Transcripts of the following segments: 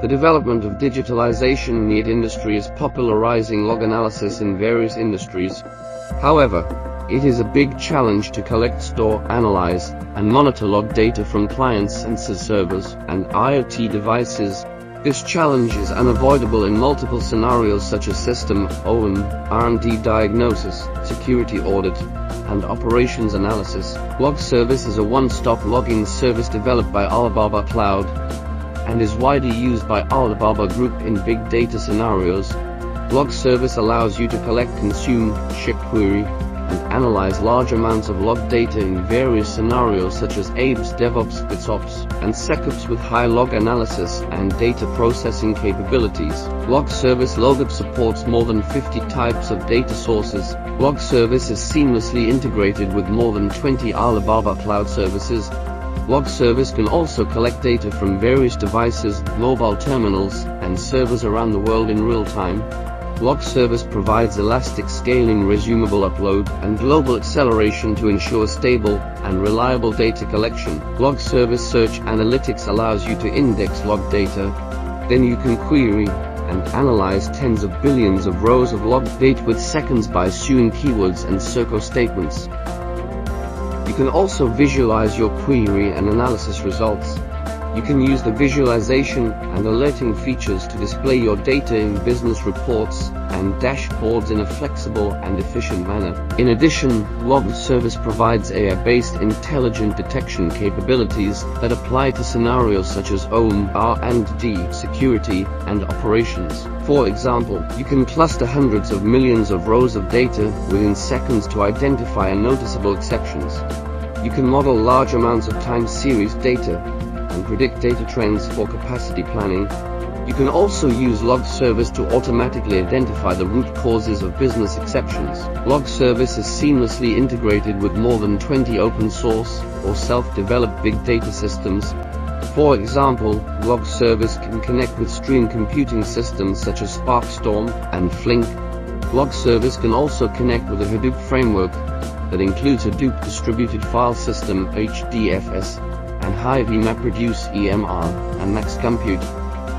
The development of digitalization in the industry is popularizing log analysis in various industries. However, it is a big challenge to collect, store, analyze, and monitor log data from clients and servers and IoT devices. This challenge is unavoidable in multiple scenarios such as system, OM, R&D diagnosis, security audit, and operations analysis. Log Service is a one-stop logging service developed by Alibaba Cloud and is widely used by Alibaba Group in big data scenarios. Log Service allows you to collect, consume, ship query, and analyze large amounts of log data in various scenarios such as AIOps, DevOps, BizOps, and SecOps with high log analysis and data processing capabilities. Log Service Logtail supports more than 50 types of data sources. Log Service is seamlessly integrated with more than 20 Alibaba cloud services. Log Service can also collect data from various devices, mobile terminals, and servers around the world in real time. Log Service provides elastic scaling resumable upload and global acceleration to ensure stable and reliable data collection. Log Service Search Analytics allows you to index log data, then you can query and analyze tens of billions of rows of log data with seconds by suing keywords and SQL statements. You can also visualize your query and analysis results. You can use the visualization and alerting features to display your data in business reports and dashboards in a flexible and efficient manner. In addition, Log Service provides AI-based intelligent detection capabilities that apply to scenarios such as OM, R&D, security, and operations. For example, you can cluster hundreds of millions of rows of data within seconds to identify noticeable exceptions. You can model large amounts of time series data and predict data trends for capacity planning. You can also use Log Service to automatically identify the root causes of business exceptions. Log Service is seamlessly integrated with more than 20 open source or self-developed big data systems. For example, Log Service can connect with stream computing systems such as SparkStorm and Flink. Log Service can also connect with a Hadoop framework that includes Hadoop Distributed File System HDFS and Hive MapReduce EMR, and Max Compute.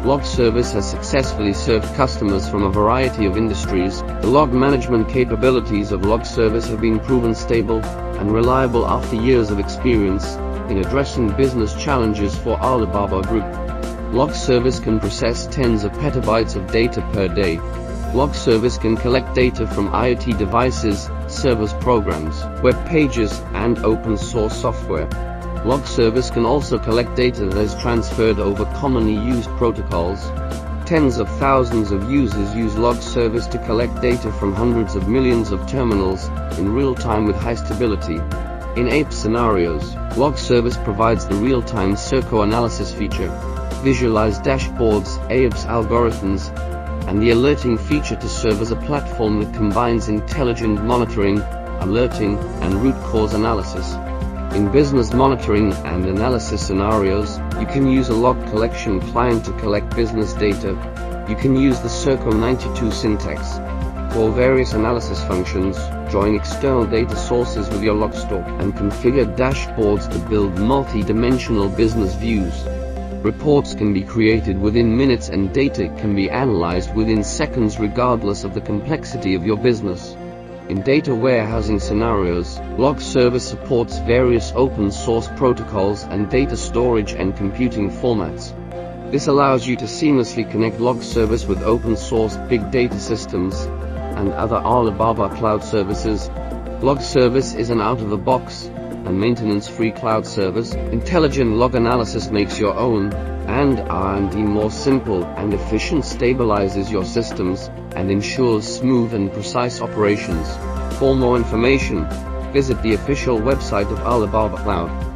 Log Service has successfully served customers from a variety of industries. The log management capabilities of Log Service have been proven stable and reliable after years of experience in addressing business challenges for Alibaba Group. Log Service can process tens of petabytes of data per day. Log Service can collect data from IoT devices, servers programs, web pages, and open source software. Log Service can also collect data that is transferred over commonly used protocols. Tens of thousands of users use Log Service to collect data from hundreds of millions of terminals in real time with high stability. In AIOps scenarios, Log Service provides the real-time SQL analysis feature, visualize dashboards, AIOps algorithms, and the alerting feature to serve as a platform that combines intelligent monitoring, alerting, and root cause analysis. In business monitoring and analysis scenarios, you can use a log collection client to collect business data. You can use the SQL 92 syntax. For various analysis functions, join external data sources with your log store and configure dashboards to build multi-dimensional business views. Reports can be created within minutes and data can be analyzed within seconds regardless of the complexity of your business. In data warehousing scenarios, Log Service supports various open source protocols and data storage and computing formats. This allows you to seamlessly connect Log Service with open source big data systems and other Alibaba cloud services. Log Service is an out-of-the-box and maintenance-free cloud service. Intelligent log analysis makes your own and R&D more simple and efficient stabilizes your systems and ensures smooth and precise operations. For more information, visit the official website of Alibaba Cloud.